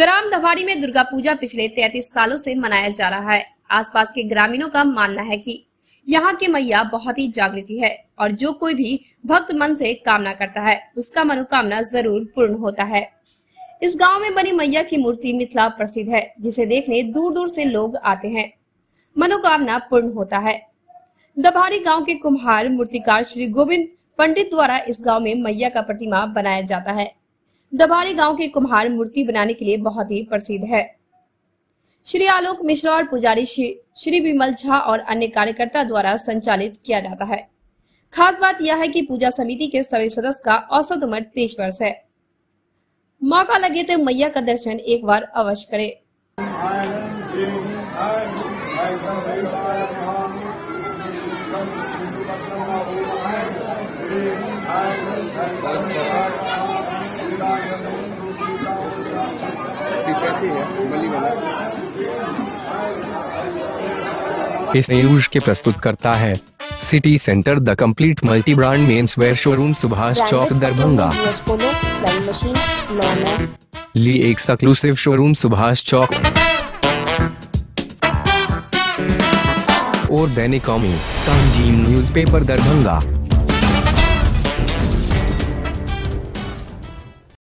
ग्राम दभाड़ी में दुर्गा पूजा पिछले 33 सालों से मनाया जा रहा है। आसपास के ग्रामीणों का मानना है कि यहाँ की मैया बहुत ही जागृति है और जो कोई भी भक्त मन से कामना करता है, उसका मनोकामना ज़रूर पूर्ण होता है। इस गाँव में बनी मैया की मूर्ति मिथिला प्रसिद्ध है, जिसे देखने दूर दूर से लोग आते हैं। मनोकामना पूर्ण होता है। दभारी गाँव के कुम्हार मूर्तिकार श्री गोविंद पंडित द्वारा इस गाँव में मैया का प्रतिमा बनाया जाता है। दभारी गाँव के कुम्हार मूर्ति बनाने के लिए बहुत ही प्रसिद्ध है। श्री आलोक मिश्रा और पुजारी श्री विमल झा और अन्य कार्यकर्ता द्वारा संचालित किया जाता है। खास बात यह है कि पूजा समिति के सभी सदस्य का औसत उम्र तेईस वर्ष है। मौका लगे तो मैया का दर्शन एक बार अवश्य करें। इस न्यूज़ के प्रस्तुत करता है। City centre the complete multi brand men's wear showroom Subhash Chowk Darbhanga. ली एक सक्लूसिव शोरूम सुभाष चौक। और दैनिक कौमी तंजीम न्यूज़पेपर दरभंगा।